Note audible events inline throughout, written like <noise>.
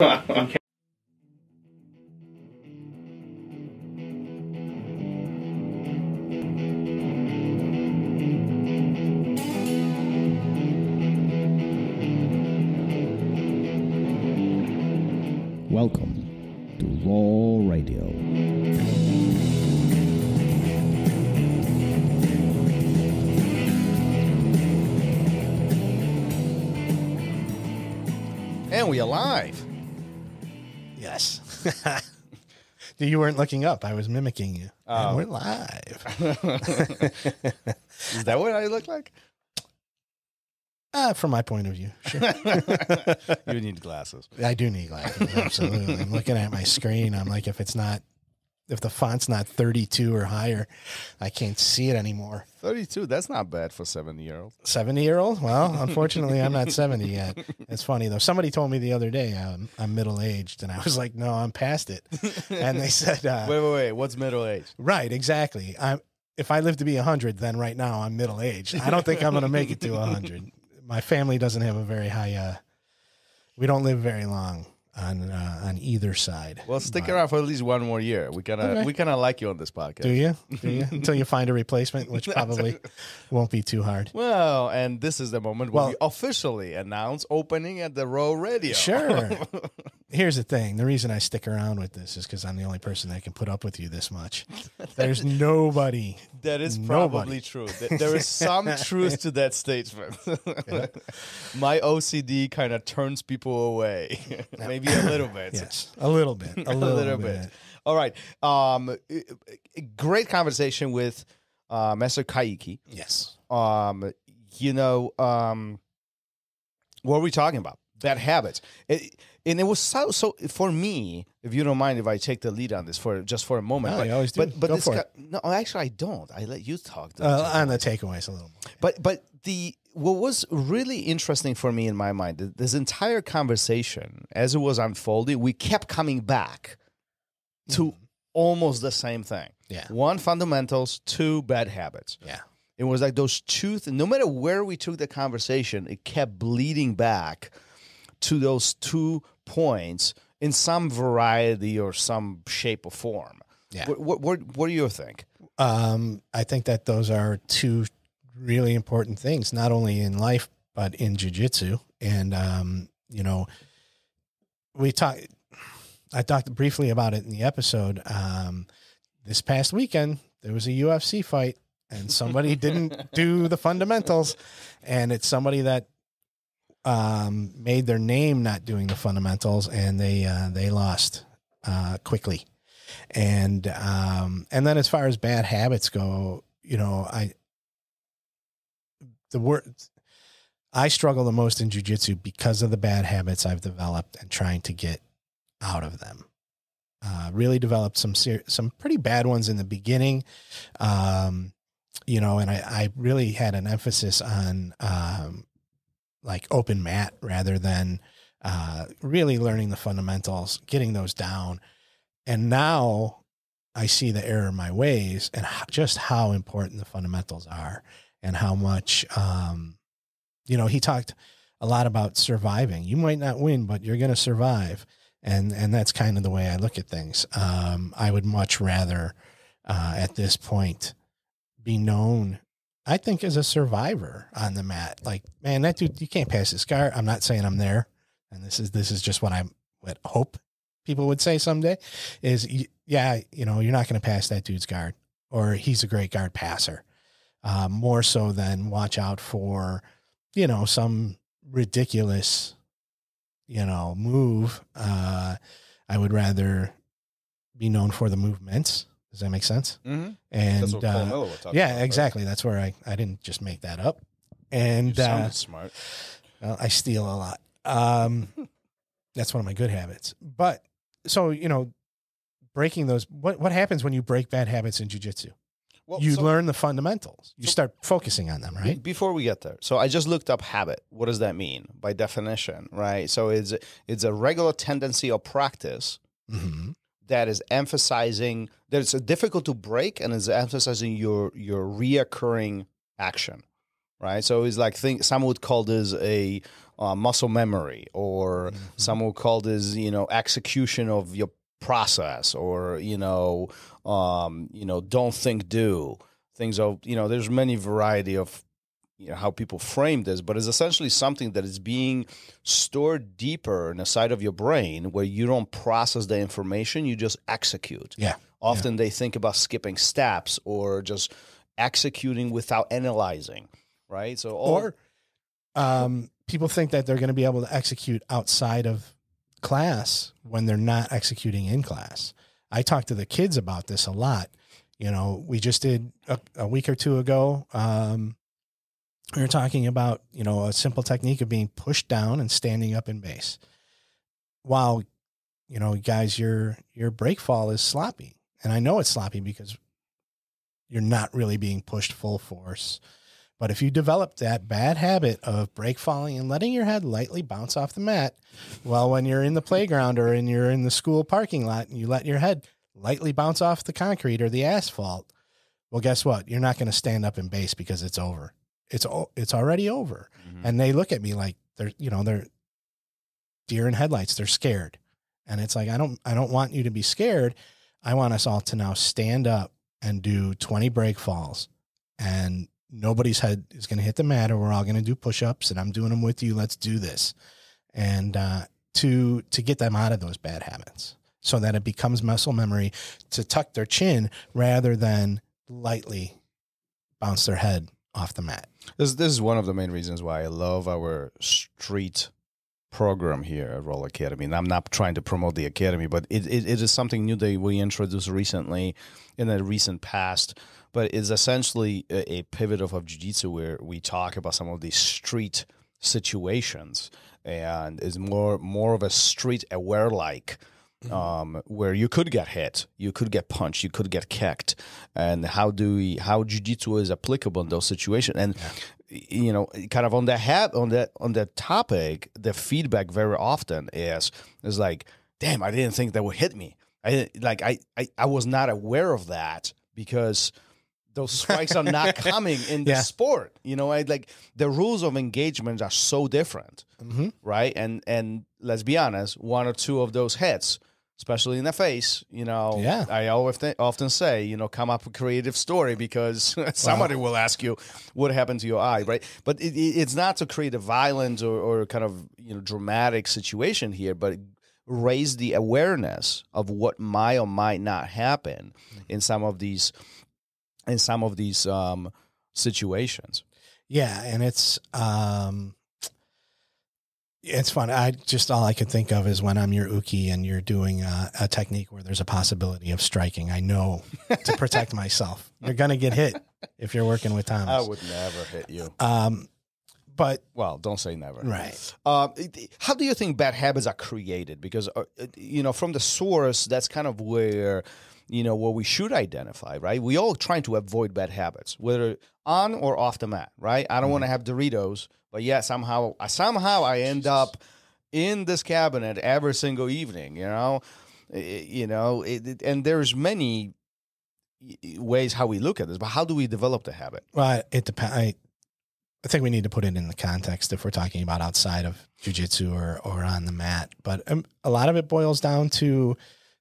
Welcome to RŌL Radio. And we alive. <laughs> You weren't looking up. I was mimicking you. Oh. And we're live. <laughs> <laughs> Is that what I look like? uh, from my point of view, sure. you need glasses. I do need glasses. Absolutely. I'm looking at my screen. I'm like, if it's not, if the font's not 32 or higher, I can't see it anymore. 32, that's not bad for 70 year old. 70 year old? Well, <laughs> unfortunately, I'm not 70 yet. It's funny though. Somebody told me the other day um, I'm middle aged, and I was like, no, I'm past it. <laughs> And they said, uh, Wait, wait, wait. What's middle age? right, exactly. I'm, if I live to be 100, then right now I'm middle aged. I don't think I'm going to make it to 100. My family doesn't have a very high, uh, we don't live very long on uh, on either side. Well, stick But- around for at least one more year. We kind of Okay. we kind of like you on this podcast. Do you? <laughs> Do you? Until you find a replacement, which probably won't be too hard. Well, and this is the moment when Well- we officially announce opening at the RŌL Radio. Sure. <laughs> Here's the thing. The reason I stick around with this is because I'm the only person that can put up with you this much. <laughs> There's nobody. That is Nobody. probably true. There is some <laughs> truth to that statement. My OCD kind of turns people away, <laughs> maybe a little bit. Yes, a little bit. A a little, little bit. bit. All right. Um, great conversation with uh, Master Caique. Yes. Um, you know, um, what are we talking about? Bad habits. It, and it was so so for me. If you don't mind, if I take the lead on this for just for a moment, No, but, you always do. but but Go this for guy- it. no, actually, I don't. I let you talk. Uh, on the takeaways a little more. But but the what was really interesting for me in my mind, this entire conversation as it was unfolding, we kept coming back to almost the same thing. Yeah. One fundamentals, two bad habits. Yeah. It was like those two no matter where we took the conversation, it kept bleeding back to those two points in some variety or some shape or form. Yeah. What what what, what do you think? Um, I think that those are two really important things, not only in life but in jujitsu. And um, you know, we talked. I talked briefly about it in the episode. Um, this past weekend, there was a UFC fight, and somebody didn't <laughs> do the fundamentals, and it's somebody that um, made their name not doing the fundamentals, and they uh, they lost uh, quickly. And um, and then as far as bad habits go, you know, I the word I struggle the most in jujitsu because of the bad habits I've developed and trying to get out of them. Uh, really developed some ser- some pretty bad ones in the beginning, um, you know, and I, I really had an emphasis on um, like open mat rather than uh, really learning the fundamentals, getting those down. And now I see the error in my ways and just how important the fundamentals are and how much, um, you know, he talked a lot about surviving. You might not win, but you're going to survive. And, and that's kind of the way I look at things. Um, I would much rather, uh, at this point, be known, I think, as a survivor on the mat. Like, man, that dude, you can't pass this guard. I'm not saying I'm there, and this is this is just what I would hope people would say someday. Is yeah, you know, you're not going to pass that dude's guard, or he's a great guard passer. Uh, more so than watch out for, you know, some ridiculous, you know, move. Uh, I would rather be known for the movements. Does that make sense? Mm-hmm. And uh, yeah, about, right? exactly. That's where I, I didn't just make that up. And uh, smart. well, I steal a lot. Um, <laughs> that's one of my good habits. But so you know, breaking those. What what happens when you break bad habits in jujitsu? Well, you so- learn the fundamentals. You so- start focusing on them, right? Before we get there, so I just looked up habit. What does that mean by definition, right? So it's it's a regular tendency or practice Mm-hmm. That is emphasizing that it's difficult to break and is emphasizing your your reoccurring action, right? So it's like think some would call this a uh, muscle memory, or some would call this you know execution of your process, or you know um, you know don't think do things of you know there's many variety of you know how people frame this, but it's essentially something that is being stored deeper in the side of your brain where you don't process the information, you just execute. Yeah. Often they think about skipping steps or just executing without analyzing, right? So all, Or um, people think that they're going to be able to execute outside of class when they're not executing in class. I talk to the kids about this a lot. You know, we just did a, a week or two ago. Um, we were talking about you know a simple technique of being pushed down and standing up in base. While you know, guys, your your break fall is sloppy, and I know it's sloppy because you're not really being pushed full force. But if you develop that bad habit of break falling and letting your head lightly bounce off the mat, well, when you're in the playground or in you're in the school parking lot and you let your head lightly bounce off the concrete or the asphalt, well, guess what? You're not going to stand up in base because it's over. It's it's already over. Mhm. And they look at me like they're you know they're deer in headlights. They're scared, and it's like I don't I don't want you to be scared. I want us all to now stand up and do 20 break falls and nobody's head is going to hit the mat or we're all going to do push-ups and i'm doing them with you let's do this and uh, to to get them out of those bad habits so that it becomes muscle memory to tuck their chin rather than lightly bounce their head off the mat This this is one of the main reasons why I love our street program here at RŌL Academy. And I'm not trying to promote the academy, but it, it, it is something new that we introduced recently in the recent past. But it's essentially a, a pivot of, of jiu-jitsu where we talk about some of these street situations and is more more of a street aware like um, where you could get hit, you could get punched, you could get kicked, and how do we how jiu-jitsu is applicable in those situations. And you know kind of on that hat on that on that topic the feedback very often is is like damn i didn't think that would hit me. I like i i, I was not aware of that because those strikes are not <laughs> coming in the Yeah. sport you know I, like the rules of engagement are so different mm-hmm. right? And and let's be honest one or two of those hits especially in the face you know Yeah. i always often say you know come up with a creative story because <laughs> somebody will ask you what happened to your eye right? But it, it- it's not to create a violent or, or kind of you know dramatic situation here but raise the awareness of what might or might not happen in some of these in some of these um situations. Yeah, and it's um it's fun. I just all I could think of is when I'm your uke and you're doing a, a technique where there's a possibility of striking. I know to <laughs> protect myself. You're gonna get hit if you're working with Thomas. i would never hit you Um, but well don't say never right, Uh, how do you think bad habits are created? Because uh, you know, from the source, that's kind of where you know where we should identify, right? We all trying to avoid bad habits, whether on or off the mat, right? I don't want to have Doritos, but yeah, somehow, somehow I end up in this cabinet every single evening. You know, I- you know, it, it- and there's many ways how we look at this, but how do we develop the habit? well, it depends. I, I think we need to put it in the context if we're talking about outside of jujitsu or or on the mat. But um, a lot of it boils down to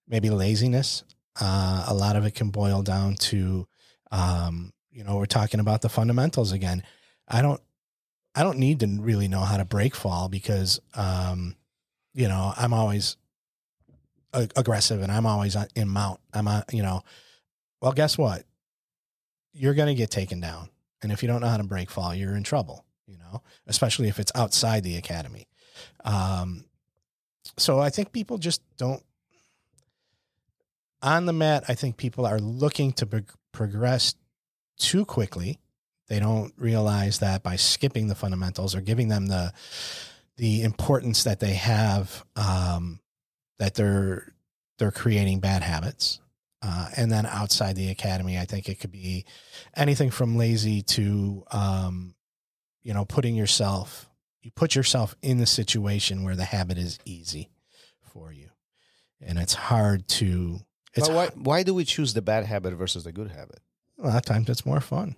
maybe laziness. Uh, a lot of it can boil down to, um, you know, we're talking about the fundamentals again. I don't, I don't need to really know how to break fall because, um, you know, I'm always a- aggressive and I'm always in mount. I'm, a, you know, well, guess what? You're going to get taken down. And if you don't know how to break fall, you're in trouble, you know, especially if it's outside the academy. Um, so I think people just don't on the mat. I think people are looking to prog- progress too quickly. They don't realize that by skipping the fundamentals or giving them the the importance that they have, um, that they're they're creating bad habits. Uh, and then outside the academy, I think it could be anything from lazy to, um, you know, putting yourself, you put yourself in the situation where the habit is easy for you. And it's hard to, it's But why, hard- why do we choose the bad habit versus the good habit? a lot of times it's more fun.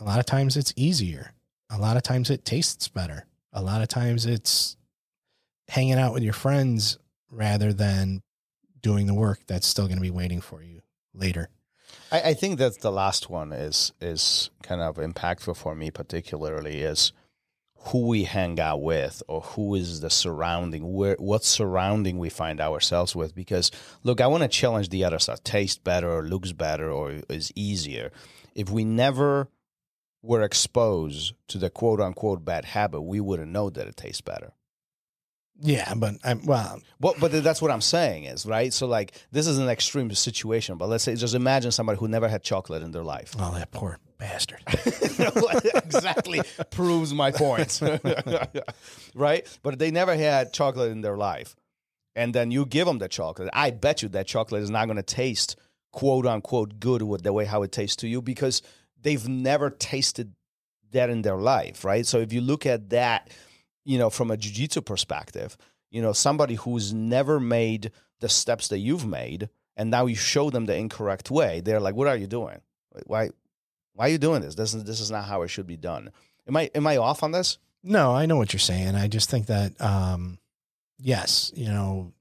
A lot of times it's easier. a lot of times it tastes better. A lot of times it's hanging out with your friends rather than doing the work that's still going to be waiting for you later. I, I think that the last one is is kind of impactful for me, particularly is who we hang out with or who is the surrounding where what surrounding we find ourselves with because look i want to challenge the other side tastes better or looks better or is easier if we never were exposed to the quote unquote bad habit we wouldn't know that it tastes better Yeah, but um, I'm well. but but that's what i'm saying is right so like this is an extreme situation but let's say just imagine somebody who never had chocolate in their life Oh, that poor bastard. <laughs> exactly proves my point. <laughs> right? But they never had chocolate in their life. And then you give them the chocolate. I bet you that chocolate is not going to taste quote unquote good with the way how it tastes to you because they've never tasted that in their life, right? So if you look at that, you know, from a jiu-jitsu perspective, you know, somebody who's never made the steps that you've made and now you show them the incorrect way, they're like, "What are you doing? Why why are you doing this? This is this is not how it should be done. Am I am I off on this? No, I know what you're saying. I just think that, um, yes, you know,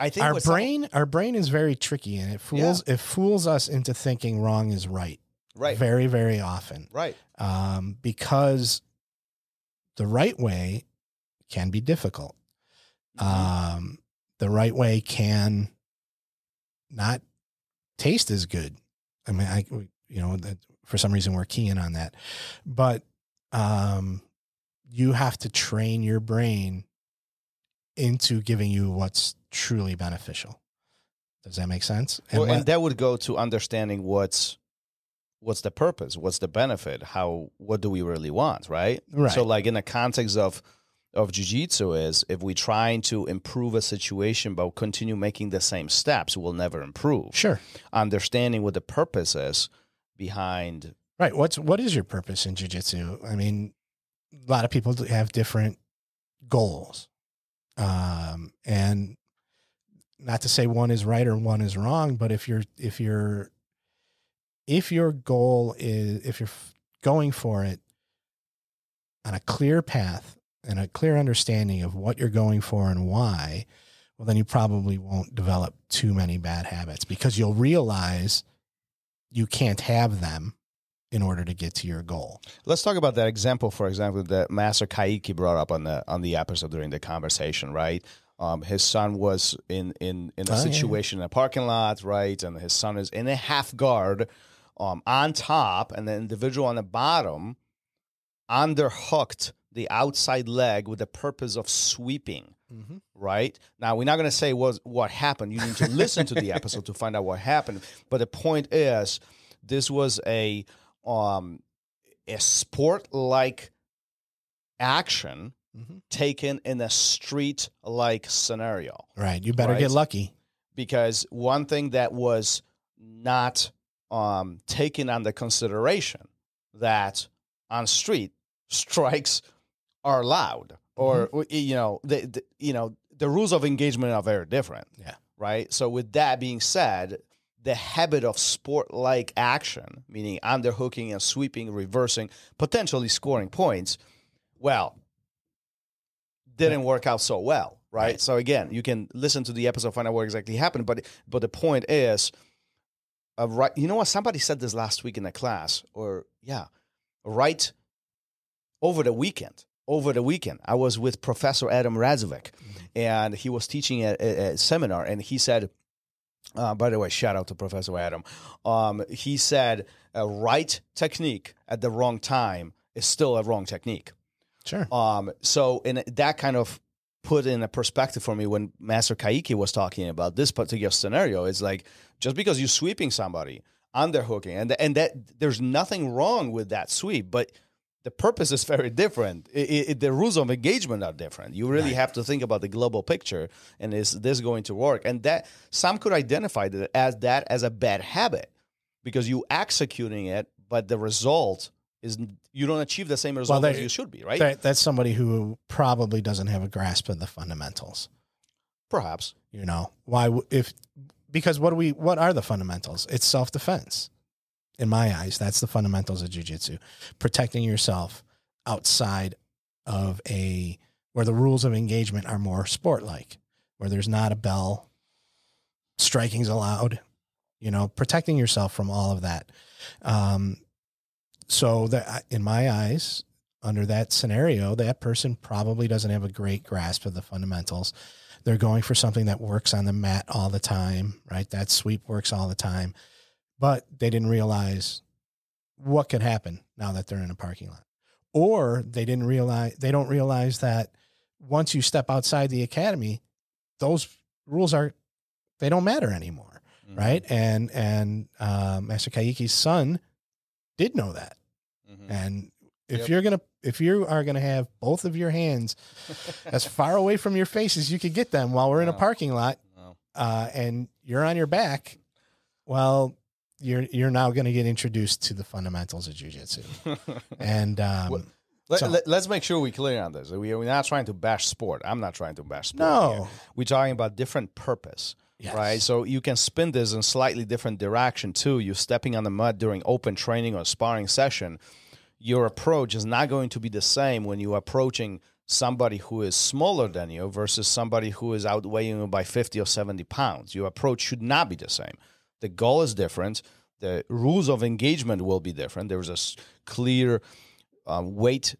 I think our brain, our brain is very tricky, and it fools it fools us into thinking wrong is right. right, Very, very often, right, um, because the right way can be difficult. Mm-hmm. Um, the right way can not taste as good. I mean, I you know that for some reason we're keying on that, but um, you have to train your brain into giving you what's truly beneficial. Does that make sense? And well, and that would go to understanding what's what's the purpose, what's the benefit, how what do we really want, right? Right. So, like in the context of of jujitsu, is if we trying to improve a situation but continue making the same steps, we'll never improve. sure, Understanding what the purpose is behind right. What's what is your purpose in jujitsu? I mean, a lot of people have different goals, um, and not to say one is right or one is wrong, but if you're if you're if your goal is if you're going for it on a clear path and a clear understanding of what you're going for and why, well, then you probably won't develop too many bad habits because you'll realize you can't have them in order to get to your goal. Let's talk about that example, for example, that Master Caique brought up on the on the episode during the conversation, right? Um, his son was in in in a Oh, yeah, yeah. situation in a parking lot, right? And his son is in a half guard, um, on top, and the individual on the bottom underhooked the outside leg with the purpose of sweeping right? Now we're not going to say what what happened. You need to listen to the <laughs> episode to find out what happened. But the point is, this was a um a sport like action Mhm. taken in a street like scenario Right. You better Right. get lucky. because one thing that was not um, taken under consideration that on street <laughs> strikes are allowed or you know the, the you know the rules of engagement are very different Yeah. right so with that being said the habit of sport like action meaning underhooking and sweeping reversing potentially scoring points well didn't work out so well right? Right. so again you can listen to the episode find out what exactly happened but but the point is a right you know what somebody said this last week in the class or yeah right over the weekend over the weekend i was with professor adam razovic and he was teaching a, a, a seminar and he said uh, by the way shout out to professor adam um, he said a right technique at the wrong time is still a wrong technique Sure. um, so in that kind of put in a perspective for me when Master Caique was talking about this particular scenario. It's like just because you're sweeping somebody, underhooking, and and that there's nothing wrong with that sweep, but the purpose is <laughs> very different. It, it, the rules of engagement are different. You really Right. have to think about the global picture, and is this going to work? And that some could identify that as that as a bad habit because you executing it, but the result is you don't achieve the same result as they- you should be, right? That, that's somebody who probably doesn't have a grasp of the fundamentals. Perhaps. You know why? If because what do we? What are the fundamentals? It's self defense. in my eyes, that's the fundamentals of jujitsu. Protecting yourself outside of a where the rules of engagement are more sport like, where there's not a bell, striking's allowed, you know, protecting yourself from all of that. Um, so that in my eyes, under that scenario, that person probably doesn't have a great grasp of the fundamentals. They're going for something that works on the mat all the time, right? That sweep works all the time, but they didn't realize what could happen now that they're in a parking lot. Or they didn't realize, they don't realize that once you step outside the academy, those rules are, they don't matter anymore, Mhm. right? And, and, um, Master Caique's son did know that. Mhm. And if Yep. you're gonna if you are gonna have both of your hands <laughs> as far away from your face as you could get them while we're in a parking lot, Wow. uh, and you're on your back, well, you're you're now going to get introduced to the fundamentals of jujitsu. <laughs> And um, Well, Let, So- let, us make sure we're clear on this. We, we're not trying to bash sport. I'm not trying to bash sport. no, here. We're talking about different purpose. Yes. right? So you can spin this in slightly different direction too. You're stepping on the mud during open training or sparring session, your approach is not going to be the same when you're approaching somebody who is smaller than you versus somebody who is outweighing you by 50 or 70 pounds. Your approach should not be the same. The goal is different. The rules of engagement will be different. There's a clear uh, weight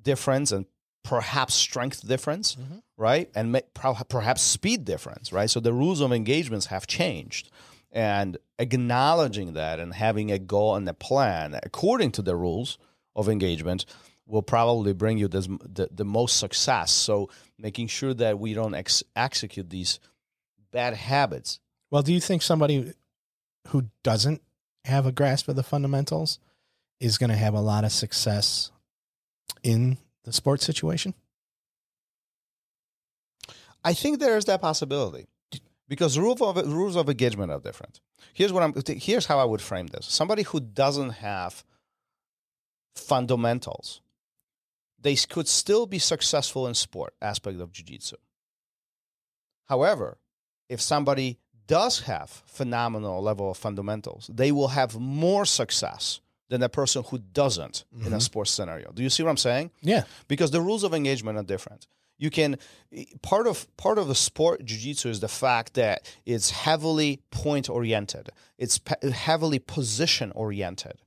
difference and perhaps strength difference Mhm. Right? And perhaps speed difference, right? So the rules of engagements have changed. And acknowledging that and having a goal and a plan according to the rules of engagement will probably bring you this, the, the most success. So making sure that we don't ex- execute these bad habits. Well, do you think somebody who doesn't have a grasp of the fundamentals is going to have a lot of success in the sports situation? I think there is that possibility because rules of rules of engagement are different. Here's what I'm. Here's how I would frame this: somebody who doesn't have fundamentals, they could still be successful in sport aspect of jiu-jitsu. However, if somebody does have phenomenal level of fundamentals, they will have more success than a person who doesn't in a Mhm. sports scenario. Do you see what I'm saying? Yeah. because the rules of engagement are different. You can eh, part of part of the sport jiu-jitsu is the fact that it's heavily point oriented. It's pe- heavily position oriented.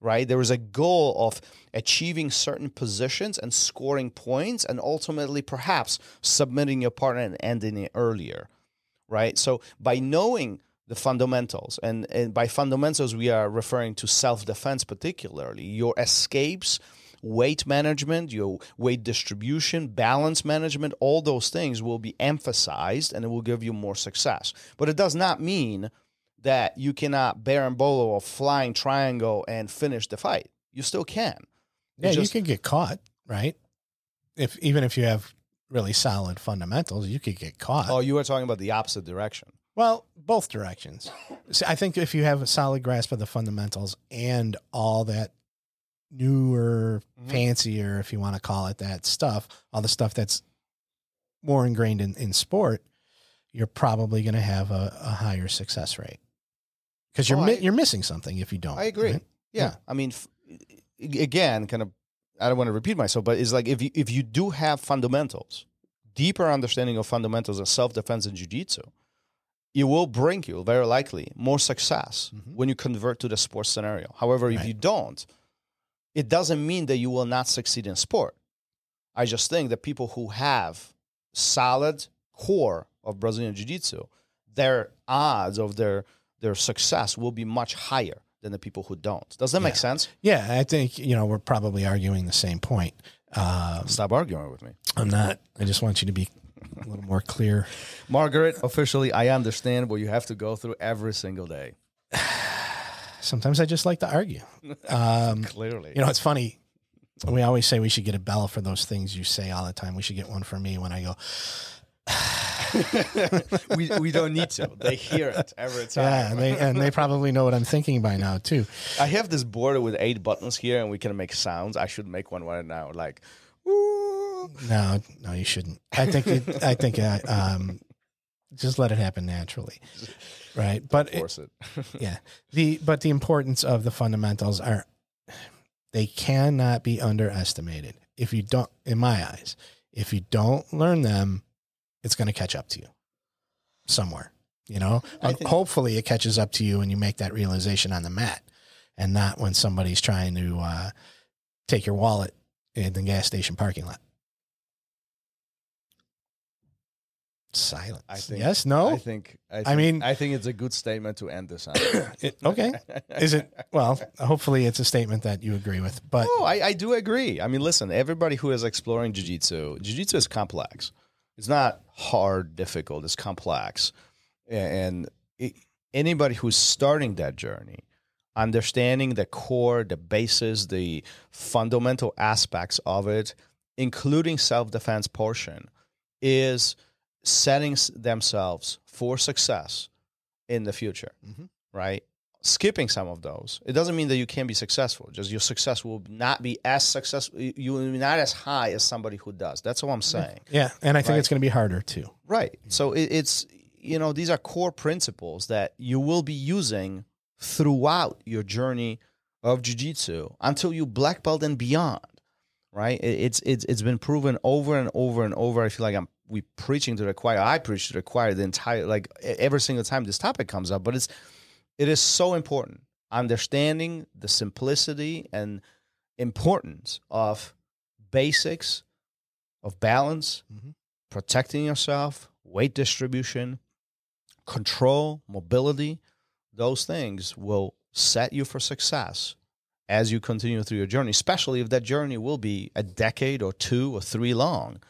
Right? There is a goal of achieving certain positions and scoring points and ultimately perhaps submitting your partner and ending it earlier. Right? So by knowing the fundamentals and, and by fundamentals we are referring to self-defense particularly your escapes weight management, your weight distribution, balance management, all those things will be emphasized and it will give you more success. But it does not mean that you cannot berimbolo or flying triangle and finish the fight. You still can. Yeah, just- you can get caught, right? If even if you have really solid fundamentals, you could get caught. Oh, you were talking about the opposite direction. Well, both directions. So I think if you have a solid grasp of the fundamentals and all that newer, Mhm. fancier, if you want to call it that stuff, all the stuff that's more ingrained in, in sport, you're probably going to have a, a higher success rate because you're Oh, mi- you're missing something if you don't. I agree. right? Yeah. Yeah. I mean, f- again, kind of, I don't want to repeat myself, but it's like if you, if you do have fundamentals, deeper understanding of fundamentals of self defense and jiu-jitsu, it will bring you very likely more success Mhm. when you convert to the sports scenario. However, if you don't, it doesn't mean that you will not succeed in sport. I just think that people who have solid core of Brazilian jiu-jitsu, their odds of their their success will be much higher than the people who don't. Does that make sense? Yeah, I think you know we're probably arguing the same point. Um, Stop arguing with me. I'm not. I just want you to be a little more clear. <laughs> Margaret, officially, I understand what you have to go through every single day. Sometimes I just like to argue. <laughs> Um, Clearly. you know, it's funny. We always say we should get a bell for those things you say all the time. We should get one for me when I go. <laughs> we, we don't need to. They hear it every <laughs> time. Yeah, and they and they probably know what I'm thinking by now too. I have this board with eight buttons here, and we can make sounds. I should make one right now, like, ooh. No, no, you shouldn't. I think it, I think uh, um, just let it happen naturally. Right? But it- Force it. <laughs> yeah, the but the importance of the fundamentals are they cannot be underestimated. If you don't, in my eyes, if you don't learn them, it's going to catch up to you somewhere. You know, think- hopefully it catches up to you when you make that realization on the mat, and not when somebody's trying to uh, take your wallet in the gas station parking lot. Silence. I think- yes. No. I think. I, think, mean- I think it's a good statement to end this on. <coughs> It- okay. Is it? Well, hopefully it's a statement that you agree with. But No, I, I do agree. I mean, listen, everybody who is exploring jiu-jitsu, jiu-jitsu is complex. It's not hard, difficult. It's complex. And it, anybody who's starting that journey, understanding the core, the basis, the fundamental aspects of it, including self-defense portion, is setting themselves for success in the future, Mhm. right? skipping some of those, it doesn't mean that you can't be successful. Just your success will not be as successful. You will be not as high as somebody who does. That's all I'm saying. yeah, and I think Right. it's going to be harder too. Right. So it, it's you know these are core principles that you will be using throughout your journey of jiu-jitsu until you black belt and beyond. Right. It, it's it's it's been proven over and over and over. I feel like I'm we preaching to the choir. I preach to the choir the entire like every single time this topic comes up. But it's it is so important understanding the simplicity and importance of basics of balance Mhm. protecting yourself, weight distribution, control, mobility, those things will set you for success as you continue through your journey, especially if that journey will be a decade or two or three long.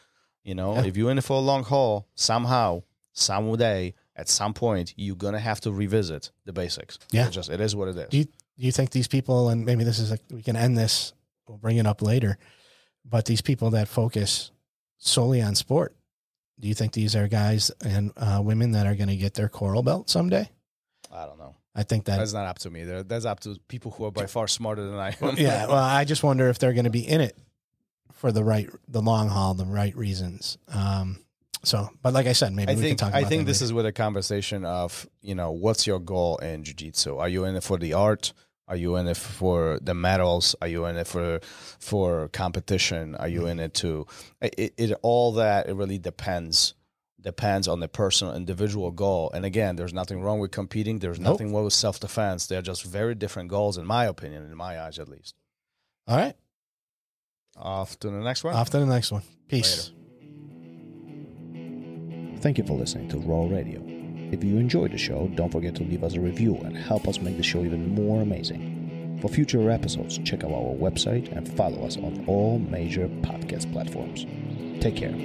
You know, Yeah. if you're in it for a long haul, somehow, someday, at some point, you're gonna have to revisit the basics. Yeah. It just it is what it is. Do you, do you think these people, and maybe this is like, we can end this, we'll bring it up later, but these people that focus solely on sport, do you think these are guys and uh, women that are going to get their coral belt someday? I don't know. I think that, That's not up to me. That's up to people who are by far smarter than I am. yeah, well, I just wonder if they're going to be in it for the right, the long haul, the right reasons. Um, so, but like I said, maybe I we think can talk about I think this later. is with a conversation of you know what's your goal in jiu-jitsu? Are you in it for the art? Are you in it for the medals? Are you in it for for competition? Are you in it to it, it all that it really depends depends on the personal individual goal. And again, there's nothing wrong with competing. There's Nope. nothing wrong with self defense. They're just very different goals, in my opinion, in my eyes at least. All right. Off to the next one. After the next one. Peace. Thank you for listening to RŌL Radio. If you enjoyed the show, don't forget to leave us a review and help us make the show even more amazing. For future episodes, check out our website and follow us on all major podcast platforms. Take care.